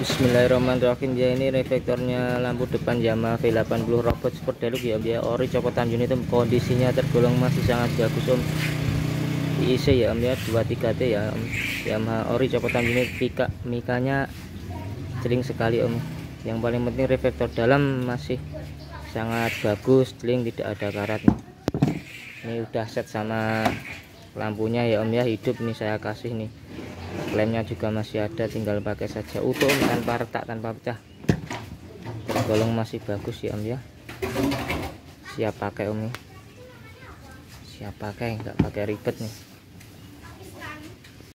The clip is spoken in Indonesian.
Bismillahirrahmanirrahim. Ya ini reflektornya lampu depan Yamaha V80 robot sport deluxe. Ya ya ori copotan unit kondisinya tergolong masih sangat bagus om. Diisi ya om ya. 23T ya om. Yamaha ori copotan unit pika mikanya celing sekali om. Yang paling penting reflektor dalam masih sangat bagus celing tidak ada karat. Ini udah set sama lampunya ya om ya. Hidup nih saya kasih nih lemnya juga masih ada tinggal pakai saja. Utuh tanpa retak tanpa pecah. Tergolong masih bagus ya om ya. Siap pakai om nih siap pakai nggak pakai ribet nih